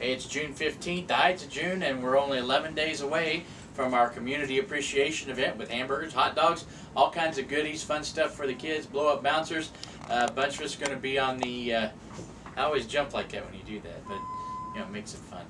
Hey, it's June 15th, the Ides of June, and we're only 11 days away from our community appreciation event with hamburgers, hot dogs, all kinds of goodies, fun stuff for the kids, blow up bouncers. Uh, a bunch of us going to be on the. Uh, I always jump like that when you do that, but you know, it makes it fun.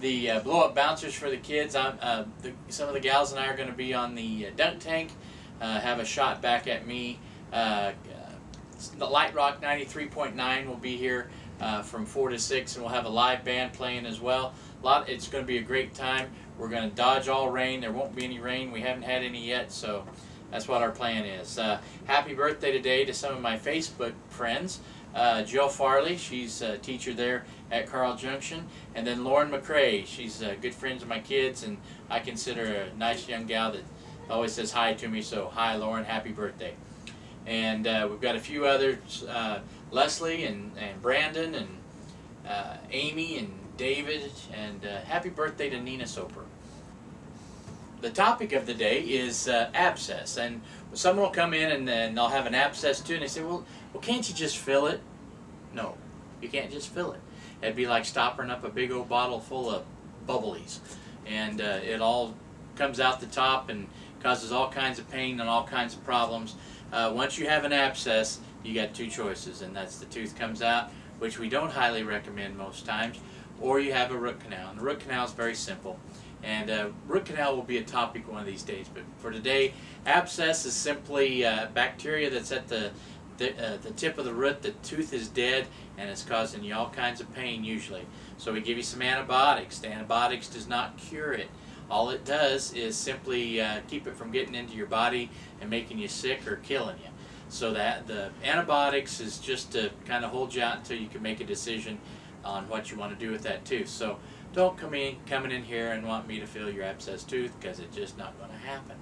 The uh, blow up bouncers for the kids. I'm, uh, the, some of the gals and I are going to be on the uh, dunk tank. Uh, have a shot back at me. The Light Rock 93.9 will be here uh, from 4 to 6, and we'll have a live band playing as well. A lot, it's going to be a great time. We're going to dodge all rain. There won't be any rain. We haven't had any yet, so that's what our plan is. Uh, happy birthday today to some of my Facebook friends. Uh, Jill Farley, she's a teacher there at Carl Junction, and then Lauren McCrae, she's uh, good friends of my kids, and I consider a nice young gal that always says hi to me. So hi, Lauren, happy birthday! And uh, we've got a few others, uh, Leslie and, and Brandon and uh, Amy and David, and uh, happy birthday to Nena Soper. The topic of the day is uh, abscess, and someone will come in and, and they'll have an abscess too, and they say, well, well, can't you just fill it? No, you can't just fill it. It'd be like stopping up a big old bottle full of bubblies, and uh, it all comes out the top and causes all kinds of pain and all kinds of problems. Uh, once you have an abscess, you got two choices, and that's the tooth comes out, which we don't highly recommend most times, or you have a root canal. And the root canal is very simple. And uh, root canal will be a topic one of these days. But for today, abscess is simply uh, bacteria that's at the the, uh, the tip of the root. The tooth is dead, and it's causing you all kinds of pain usually. So we give you some antibiotics. The antibiotics does not cure it. All it does is simply uh, keep it from getting into your body and making you sick or killing you. So that the antibiotics is just to kind of hold you out until you can make a decision on what you want to do with that tooth. So don't come in coming in here and want me to fill your abscess tooth because it's just not going to happen.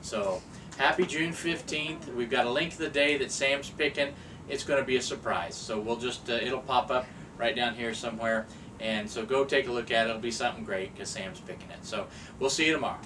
So happy June 15th. We've got a link to the day that Sam's picking. It's going to be a surprise. So we'll just, uh, it'll pop up right down here somewhere. And so go take a look at it. It'll be something great because Sam's picking it. So we'll see you tomorrow.